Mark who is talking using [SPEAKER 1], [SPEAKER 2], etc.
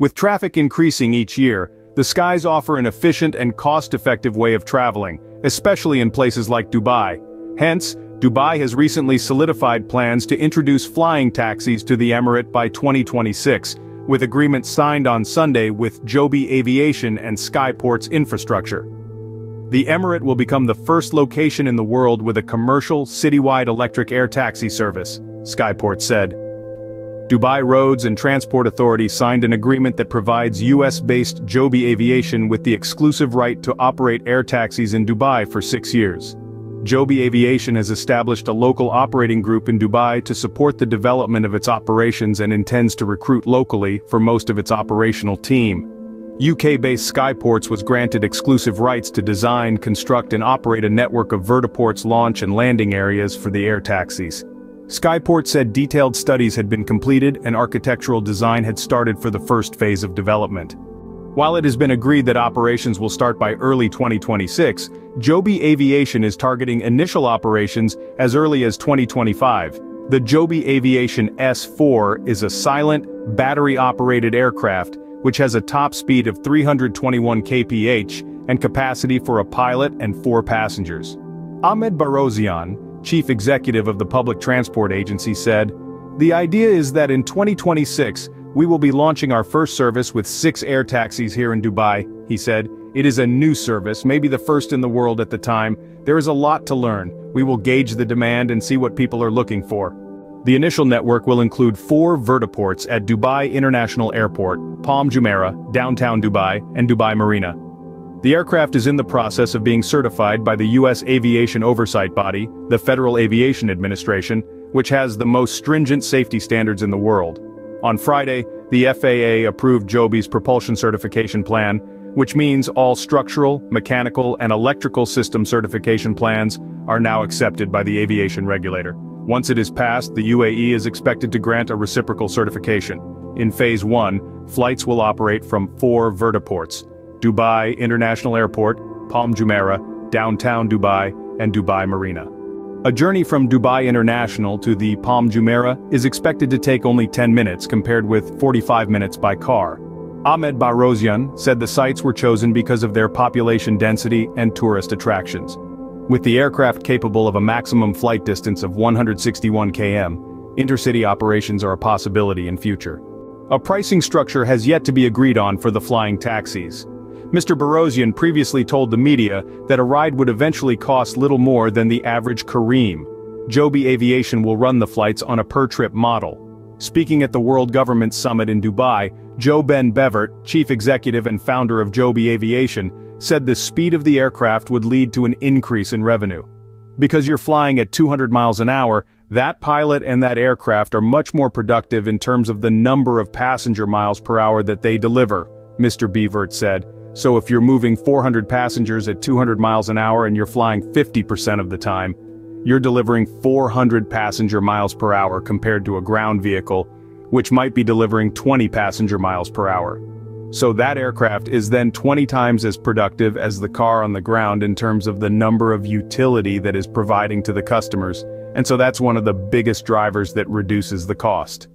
[SPEAKER 1] With traffic increasing each year, the skies offer an efficient and cost-effective way of traveling, especially in places like Dubai. Hence, Dubai has recently solidified plans to introduce flying taxis to the Emirate by 2026, with agreements signed on Sunday with Joby Aviation and Skyports Infrastructure. The Emirate will become the first location in the world with a commercial, citywide electric air taxi service, Skyport said. Dubai Roads and Transport Authority signed an agreement that provides US-based Joby Aviation with the exclusive right to operate air taxis in Dubai for six years. Joby Aviation has established a local operating group in Dubai to support the development of its operations and intends to recruit locally for most of its operational team. UK-based Skyports was granted exclusive rights to design, construct and operate a network of vertiports launch and landing areas for the air taxis. Skyport said detailed studies had been completed and architectural design had started for the first phase of development. While it has been agreed that operations will start by early 2026, Joby Aviation is targeting initial operations as early as 2025. The Joby Aviation S4 is a silent, battery-operated aircraft, which has a top speed of 321 kph and capacity for a pilot and four passengers. Ahmed Bahrozyan, chief executive of the Public Transport Agency said, The idea is that in 2026, we will be launching our first service with six air taxis here in Dubai, he said. It is a new service, maybe the first in the world at the time. There is a lot to learn. We will gauge the demand and see what people are looking for. The initial network will include four vertiports at Dubai International Airport, Palm Jumeirah, downtown Dubai, and Dubai Marina. The aircraft is in the process of being certified by the U.S. aviation oversight body, the Federal Aviation Administration, which has the most stringent safety standards in the world. On Friday, the FAA approved Joby's propulsion certification plan, which means all structural, mechanical and electrical system certification plans are now accepted by the aviation regulator. Once it is passed, the UAE is expected to grant a reciprocal certification. In Phase 1, flights will operate from four vertiports, Dubai International Airport, Palm Jumeirah, downtown Dubai, and Dubai Marina. A journey from Dubai International to the Palm Jumeirah is expected to take only 10 minutes compared with 45 minutes by car. Ahmed Bahrozyan said the sites were chosen because of their population density and tourist attractions. With the aircraft capable of a maximum flight distance of 161 km, intercity operations are a possibility in future. A pricing structure has yet to be agreed on for the flying taxis. Mr. Bahrozyan previously told the media that a ride would eventually cost little more than the average Careem. Joby Aviation will run the flights on a per-trip model. Speaking at the World Government Summit in Dubai, JoeBen Bevirt, chief executive and founder of Joby Aviation, said the speed of the aircraft would lead to an increase in revenue. Because you're flying at 200 miles an hour, that pilot and that aircraft are much more productive in terms of the number of passenger miles per hour that they deliver, Mr. Bevirt said. So if you're moving 400 passengers at 200 miles an hour and you're flying 50% of the time, you're delivering 400 passenger miles per hour compared to a ground vehicle, which might be delivering 20 passenger miles per hour. So that aircraft is then 20 times as productive as the car on the ground in terms of the number of utility that is providing to the customers, and so that's one of the biggest drivers that reduces the cost.